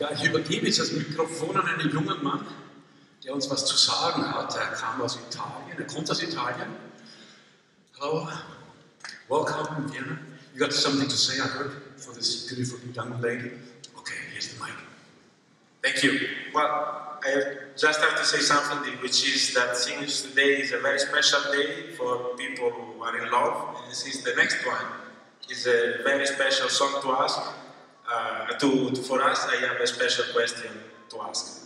Ja, ich übergebe jetzt das Mikrofon an einen jungen Mann, der uns was zu sagen hat. Er kam aus Italien, er kommt aus Italien. Hello, welcome in Vienna. You got something to say, I heard, for this beautiful young lady. Okay, here's the mic. Thank you. Well, I just have to say something, which is that since today is a very special day for people who are in love, and since the next one is a very special song to ask, uh, to, for us, I have a special question to ask.